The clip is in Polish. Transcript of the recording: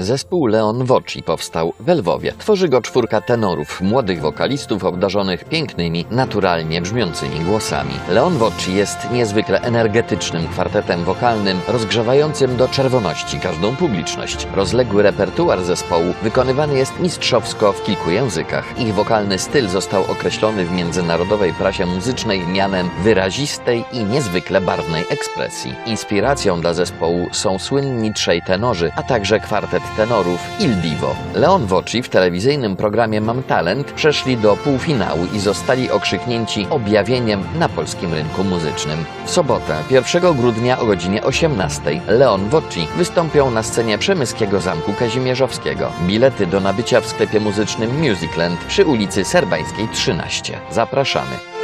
Zespół Leon Voci powstał w Lwowie. Tworzy go czwórka tenorów, młodych wokalistów obdarzonych pięknymi, naturalnie brzmiącymi głosami. Leon Voci jest niezwykle energetycznym kwartetem wokalnym, rozgrzewającym do czerwoności każdą publiczność. Rozległy repertuar zespołu wykonywany jest mistrzowsko w kilku językach. Ich wokalny styl został określony w międzynarodowej prasie muzycznej mianem wyrazistej i niezwykle barwnej ekspresji. Inspiracją dla zespołu są słynni trzej tenorzy, a także kwartet tenorów Il Divo. Leon Voci w telewizyjnym programie Mam Talent przeszli do półfinału i zostali okrzyknięci objawieniem na polskim rynku muzycznym. W sobotę, 1 grudnia o godzinie 18 Leon Voci wystąpią na scenie Przemyskiego Zamku Kazimierzowskiego. Bilety do nabycia w sklepie muzycznym Musicland przy ulicy Serbańskiej 13. Zapraszamy.